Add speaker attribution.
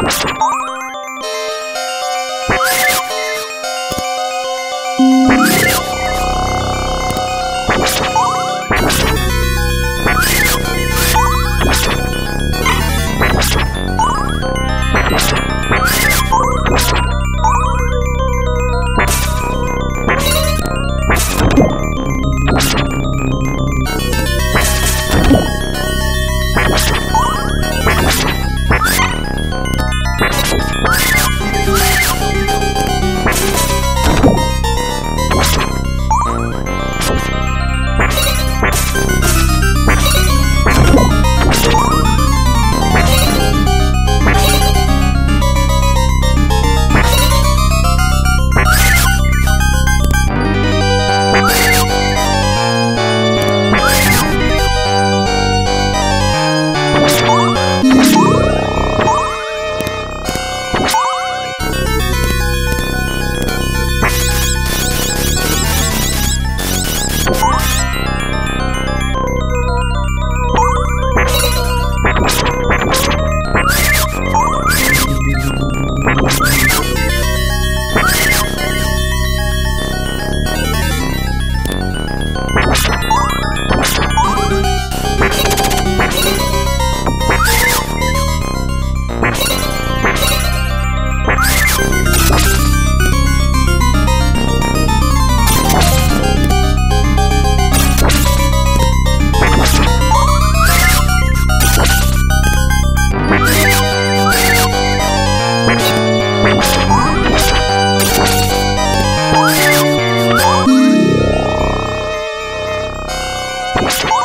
Speaker 1: you Oh!